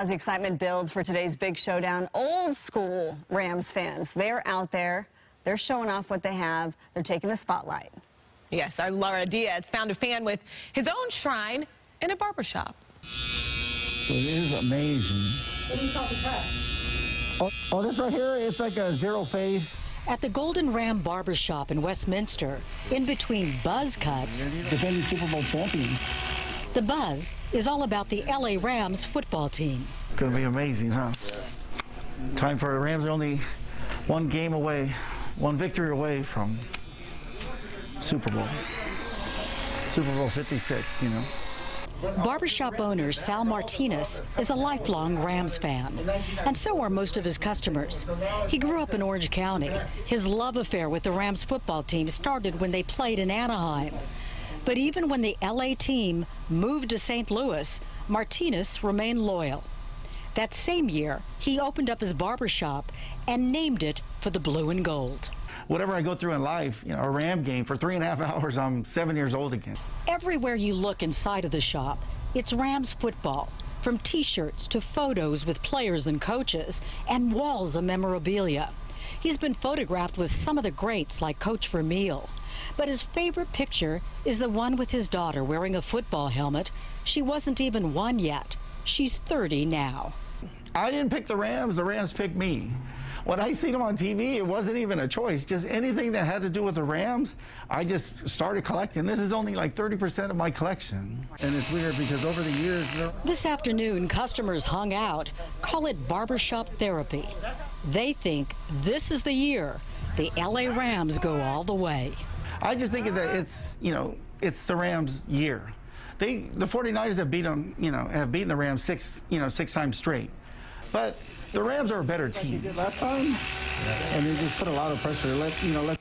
As the excitement builds for today's big showdown, old school Rams fans, they're out there. They're showing off what they have. They're taking the spotlight. Yes, our Laura Diaz found a fan with his own shrine in a barbershop. So it is amazing. What do you call the cut? Oh, oh, this right here, it's like a zero fade. At the Golden Ram Barbershop in Westminster, in between buzz cuts, defending Super Bowl champions. The buzz is all about the LA Rams football team. Going to be amazing, huh? Time for the Rams are only one game away, one victory away from Super Bowl. Super Bowl 56, you know. Barbershop owner Sal Martinez is a lifelong Rams fan, and so are most of his customers. He grew up in Orange County. His love affair with the Rams football team started when they played in Anaheim. But even when the LA team moved to St. Louis, Martinez remained loyal. That same year, he opened up his barbershop and named it for the blue and gold whatever I go through in life, you know, a Ram game for three and a half hours, I'm seven years old again. Everywhere you look inside of the shop, it's Rams football. From t-shirts to photos with players and coaches and walls of memorabilia. He's been photographed with some of the greats like Coach Vermeil. But his favorite picture is the one with his daughter wearing a football helmet. She wasn't even one yet. She's 30 now. I didn't pick the Rams, the Rams picked me. When I seen them on TV, it wasn't even a choice. Just anything that had to do with the Rams, I just started collecting. This is only like 30% of my collection. And it's weird because over the years... This afternoon, customers hung out. Call it barbershop therapy. They think this is the year the LA Rams go all the way. I just think that it's, you know, it's the Rams' year. They, the 49ers have beat them, you know, have beaten the Rams six, you know, six times straight. But the Rams are a better team. last time, and they just put a lot of pressure. Let you know, let.